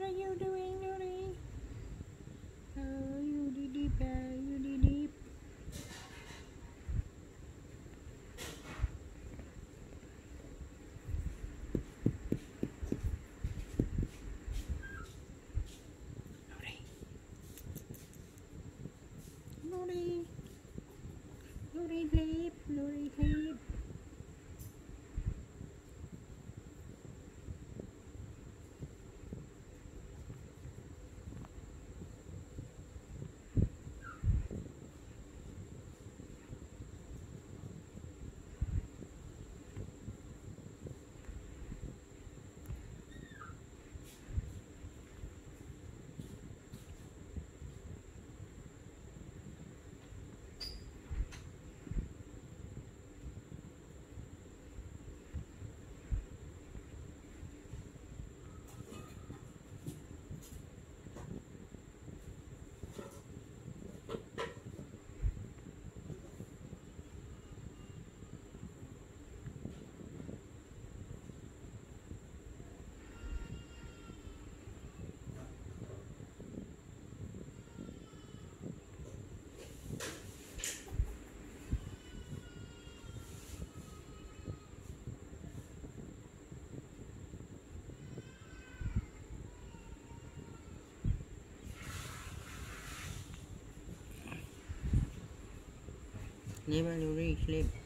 What are you doing, Nuri? Oh, you did deep, you did deep. Nuri. Nuri. Nuri sleep, Never really sleep.